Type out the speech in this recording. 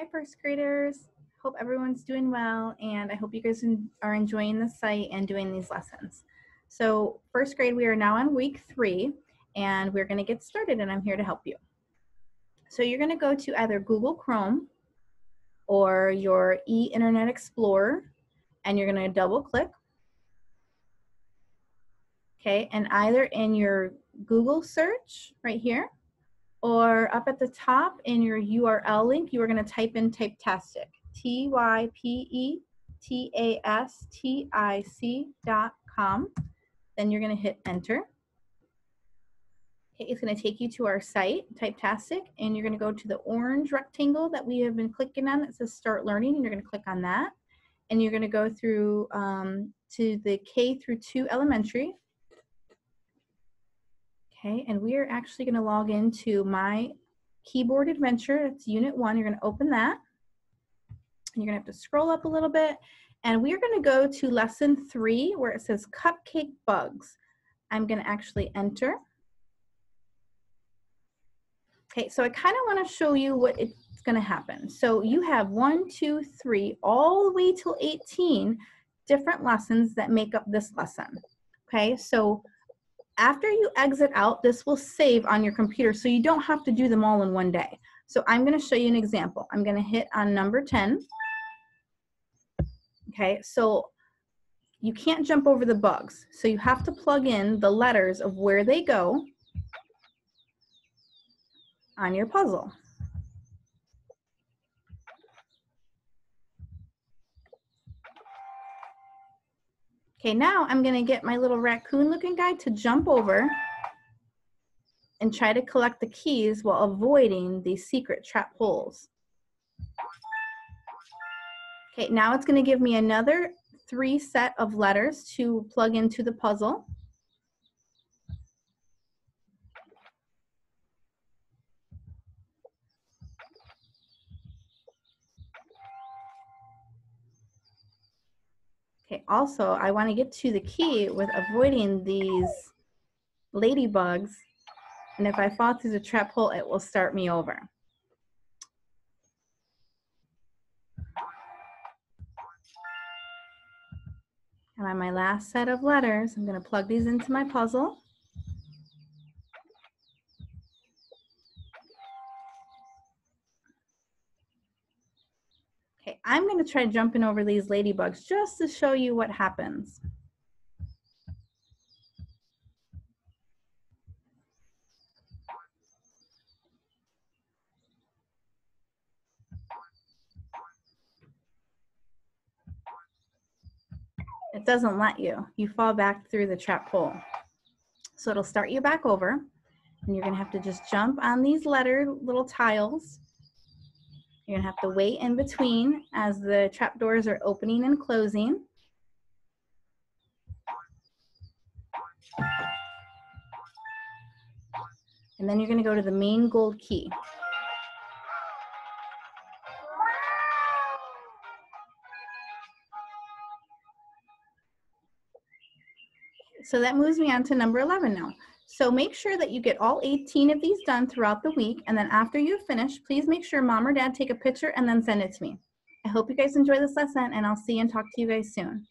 Hi, first graders. Hope everyone's doing well, and I hope you guys are enjoying the site and doing these lessons. So, first grade, we are now on week three, and we're going to get started, and I'm here to help you. So, you're going to go to either Google Chrome or your e Internet Explorer, and you're going to double click. Okay, and either in your Google search right here or up at the top in your URL link, you are going to type in Typetastic. T Y P E T A S T I C dot com. Then you're going to hit enter. It's going to take you to our site, Typetastic, and you're going to go to the orange rectangle that we have been clicking on that says Start Learning, and you're going to click on that. And you're going to go through um, to the K through 2 elementary. Okay, and we are actually going to log into my keyboard adventure. It's unit one. You're going to open that. And you're going to have to scroll up a little bit. And we are going to go to lesson three where it says cupcake bugs. I'm going to actually enter. Okay, so I kind of want to show you what it's going to happen. So you have one, two, three, all the way till 18 different lessons that make up this lesson. Okay, so after you exit out, this will save on your computer so you don't have to do them all in one day. So I'm going to show you an example. I'm going to hit on number 10. Okay, so you can't jump over the bugs. So you have to plug in the letters of where they go on your puzzle. Okay, now I'm gonna get my little raccoon looking guy to jump over and try to collect the keys while avoiding these secret trap holes. Okay, now it's gonna give me another three set of letters to plug into the puzzle. Okay, also, I want to get to the key with avoiding these ladybugs. And if I fall through the trap hole, it will start me over. And on my last set of letters, I'm going to plug these into my puzzle. Okay, I'm going to try jumping over these ladybugs just to show you what happens. It doesn't let you. You fall back through the trap hole. So it'll start you back over and you're going to have to just jump on these letter little tiles you're gonna have to wait in between as the trap doors are opening and closing. And then you're gonna go to the main gold key. So that moves me on to number 11 now. So make sure that you get all 18 of these done throughout the week. And then after you finish, please make sure mom or dad take a picture and then send it to me. I hope you guys enjoy this lesson and I'll see and talk to you guys soon.